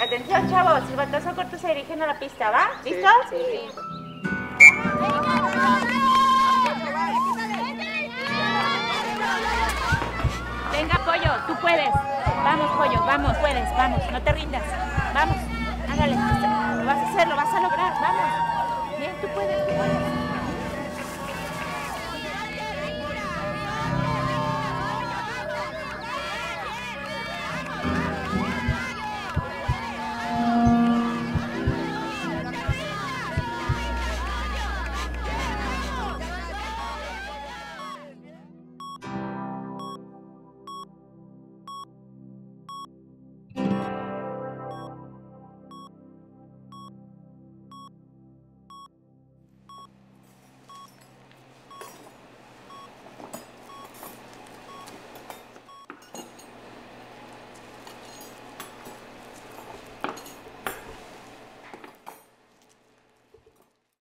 Atención, chavos, el batazo corto se dirigen a la pista, ¿va? ¿Listo? Sí. Venga, pollo, tú puedes. Vamos, pollo, vamos, puedes, vamos, no te rindas. Vamos, ándale, lo vas a hacer, lo vas a lograr,